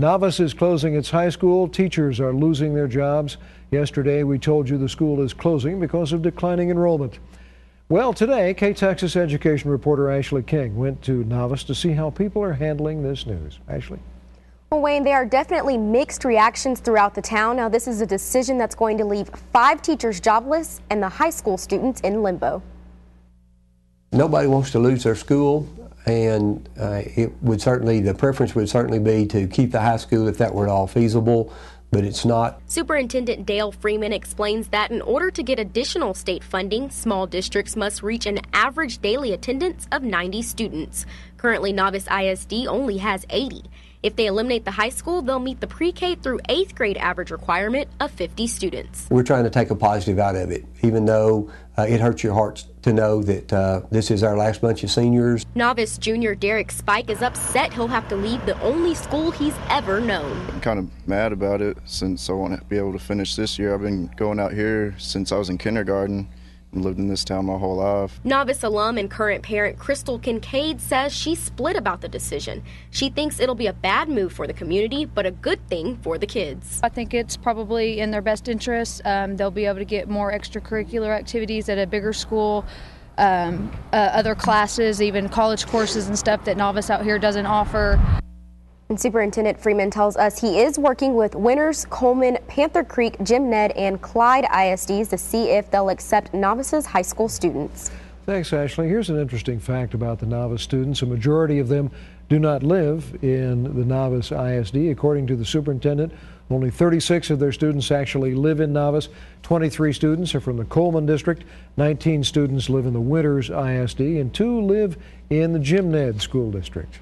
Novice is closing its high school. Teachers are losing their jobs. Yesterday, we told you the school is closing because of declining enrollment. Well, today, K-Texas education reporter Ashley King went to Novice to see how people are handling this news. Ashley? Well, Wayne, there are definitely mixed reactions throughout the town. Now, this is a decision that's going to leave five teachers jobless and the high school students in limbo. Nobody wants to lose their school and uh, it would certainly, the preference would certainly be to keep the high school if that were at all feasible, but it's not. Superintendent Dale Freeman explains that in order to get additional state funding, small districts must reach an average daily attendance of 90 students. Currently, Novice ISD only has 80. If they eliminate the high school, they'll meet the pre K through eighth grade average requirement of 50 students. We're trying to take a positive out of it, even though uh, it hurts your heart to know that uh, this is our last bunch of seniors. Novice junior Derek Spike is upset he'll have to leave the only school he's ever known. I'm kind of mad about it since I want to be able to finish this year. I've been going out here since I was in kindergarten lived in this town my whole life. Novice alum and current parent Crystal Kincaid says she's split about the decision. She thinks it'll be a bad move for the community, but a good thing for the kids. I think it's probably in their best interest. Um, they'll be able to get more extracurricular activities at a bigger school. Um, uh, other classes, even college courses and stuff that Novice out here doesn't offer. And Superintendent Freeman tells us he is working with Winters, Coleman, Panther Creek, Jim Ned, and Clyde ISDs to see if they'll accept novices high school students. Thanks, Ashley. Here's an interesting fact about the novice students. A majority of them do not live in the novice ISD. According to the superintendent, only 36 of their students actually live in Novice. 23 students are from the Coleman district. 19 students live in the Winters ISD, and two live in the Jim Ned School District.